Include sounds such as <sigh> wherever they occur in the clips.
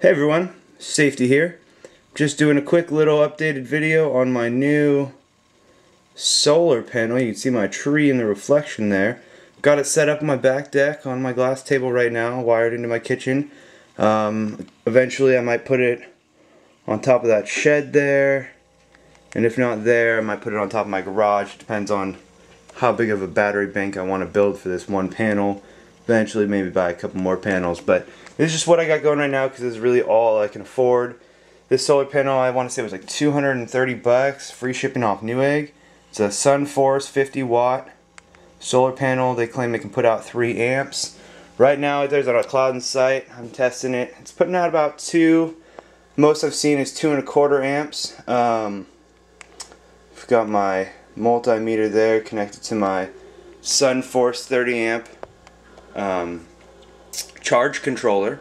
Hey everyone, Safety here. Just doing a quick little updated video on my new solar panel. You can see my tree in the reflection there. Got it set up my back deck on my glass table right now, wired into my kitchen. Um, eventually I might put it on top of that shed there. And if not there, I might put it on top of my garage. It depends on how big of a battery bank I want to build for this one panel. Eventually maybe buy a couple more panels. But this is just what I got going right now because is really all I can afford. This solar panel I want to say was like 230 bucks, free shipping off Newegg. It's a SunForce 50 watt solar panel. They claim it can put out 3 amps. Right now there's on a cloud site. I'm testing it. It's putting out about 2. Most I've seen is 2 and a quarter amps. Um, I've got my multimeter there connected to my SunForce 30 amp um, charge controller.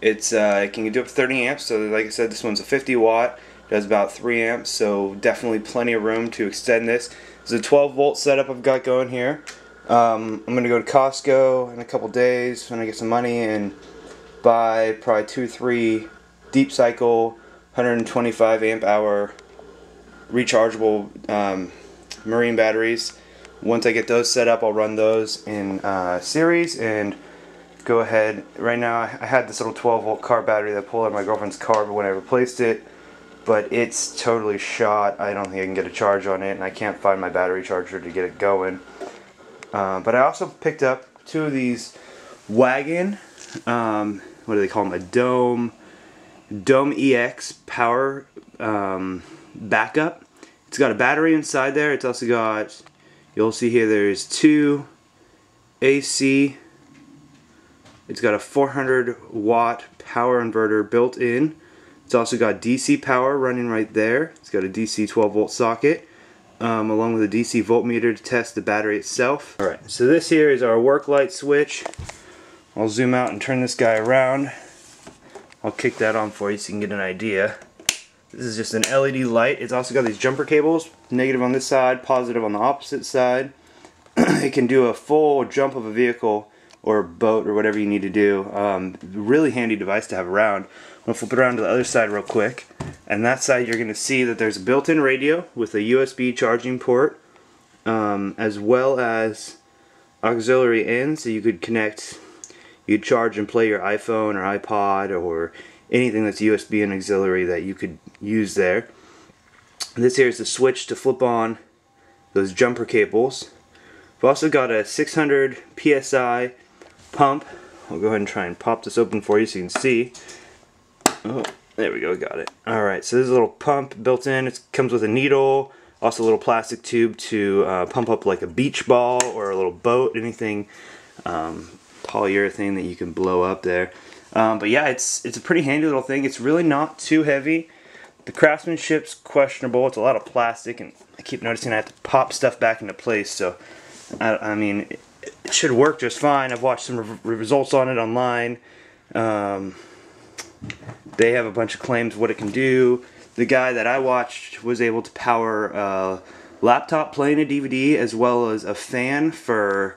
It's uh, it can do up to 30 amps. So like I said, this one's a 50 watt, does about 3 amps. So definitely plenty of room to extend this. It's a 12 volt setup I've got going here. Um, I'm gonna go to Costco in a couple days when I get some money and buy probably two, three deep cycle 125 amp hour rechargeable um, marine batteries. Once I get those set up, I'll run those in uh, series and go ahead. Right now, I had this little 12 volt car battery that pulled out of my girlfriend's car, but when I replaced it, but it's totally shot. I don't think I can get a charge on it, and I can't find my battery charger to get it going. Uh, but I also picked up two of these Wagan, um, what do they call them? A dome, dome EX power um, backup. It's got a battery inside there. It's also got, you'll see here, there's two AC it's got a 400 watt power inverter built in. It's also got DC power running right there. It's got a DC 12 volt socket um, along with a DC voltmeter to test the battery itself. Alright, so this here is our work light switch. I'll zoom out and turn this guy around. I'll kick that on for you so you can get an idea. This is just an LED light. It's also got these jumper cables, negative on this side, positive on the opposite side. <clears throat> it can do a full jump of a vehicle or boat or whatever you need to do. Um, really handy device to have around. I'm going to flip it around to the other side real quick. And that side you're going to see that there's a built-in radio with a USB charging port um, as well as auxiliary in so you could connect, you charge and play your iPhone or iPod or anything that's USB and auxiliary that you could use there. This here is the switch to flip on those jumper cables. We've also got a 600 PSI pump. I'll go ahead and try and pop this open for you so you can see. Oh, there we go, got it. Alright, so there's a little pump built in. It comes with a needle, also a little plastic tube to uh, pump up like a beach ball or a little boat, anything um, polyurethane that you can blow up there. Um, but yeah, it's it's a pretty handy little thing. It's really not too heavy. The craftsmanship's questionable. It's a lot of plastic, and I keep noticing I have to pop stuff back into place. So, I, I mean, it should work just fine. I've watched some re results on it online. Um, they have a bunch of claims what it can do. The guy that I watched was able to power a laptop playing a DVD as well as a fan for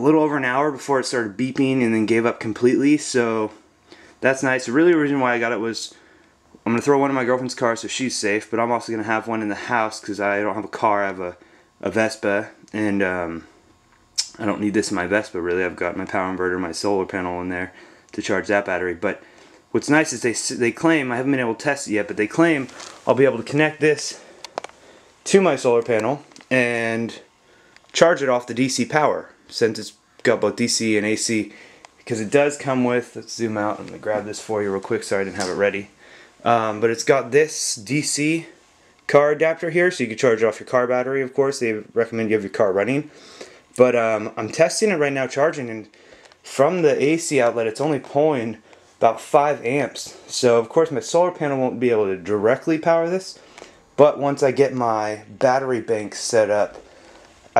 little over an hour before it started beeping and then gave up completely. So that's nice. The really reason why I got it was I'm to throw one in my girlfriend's car so she's safe, but I'm also to have one in the house because I don't have a car. I have a, a Vespa and um, I don't need this in my Vespa really. I've got my power inverter, my solar panel in there to charge that battery. But what's nice is they they claim I haven't been able to test it yet, but they claim I'll be able to connect this to my solar panel and charge it off the DC power since it's got both DC and AC because it does come with let's zoom out and grab this for you real quick sorry I didn't have it ready um, but it's got this DC car adapter here so you can charge off your car battery of course they recommend you have your car running but um, I'm testing it right now charging and from the AC outlet it's only pulling about 5 amps. So of course my solar panel won't be able to directly power this. But once I get my battery bank set up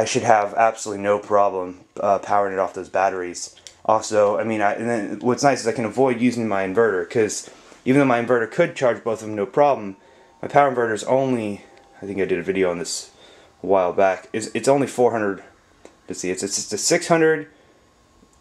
I should have absolutely no problem uh, powering it off those batteries. Also, I mean, I, and then what's nice is I can avoid using my inverter because even though my inverter could charge both of them no problem, my power inverter is only, I think I did a video on this a while back, is it's only 400 let's see. It's, it's a 600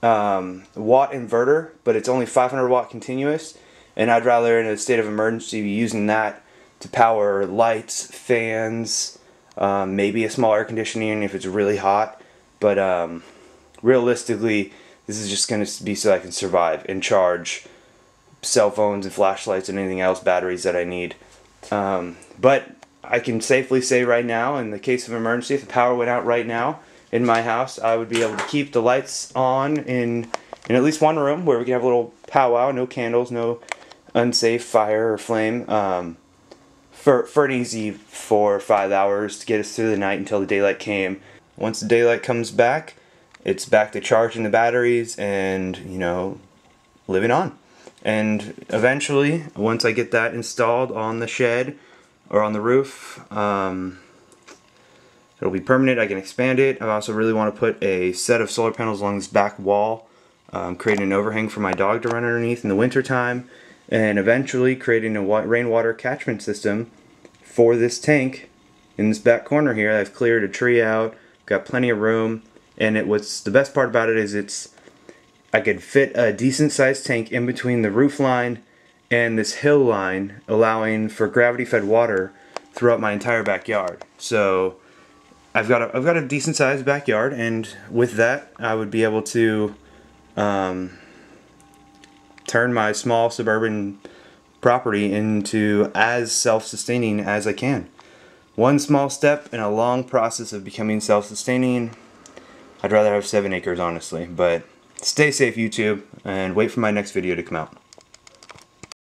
um, watt inverter, but it's only 500 watt continuous. and I'd rather in a state of emergency be using that to power lights, fans, um, maybe a small air conditioning if it's really hot. But um, realistically, this is just going to be so I can survive and charge cell phones and flashlights and anything else, batteries that I need. Um, but I can safely say right now, in the case of emergency, if the power went out right now in my house, I would be able to keep the lights on in in at least one room where we can have a little powwow, no candles, no unsafe fire or flame. Um, for, for an easy four or five hours to get us through the night until the daylight came. Once the daylight comes back, it's back to charging the batteries and, you know, living on. And eventually, once I get that installed on the shed or on the roof, um, it'll be permanent. I can expand it. I also really want to put a set of solar panels along this back wall, um, creating an overhang for my dog to run underneath in the wintertime and eventually creating a rainwater catchment system for this tank in this back corner here. I've cleared a tree out, got plenty of room, and it was the best part about it is it's I could fit a decent sized tank in between the roof line and this hill line, allowing for gravity fed water throughout my entire backyard. So I've got a, I've got a decent sized backyard, and with that, I would be able to um, turn my small suburban property into as self-sustaining as I can. One small step in a long process of becoming self-sustaining. I'd rather have seven acres honestly, but stay safe YouTube and wait for my next video to come out.